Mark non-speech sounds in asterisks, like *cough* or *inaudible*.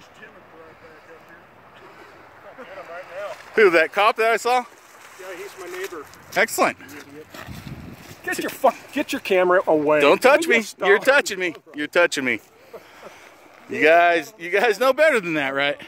*laughs* Who, that cop that I saw? Yeah, he's my neighbor. Excellent. Get your fuck, get your camera away. Don't touch me. You're touching me. You're touching me. You guys, you guys know better than that, right?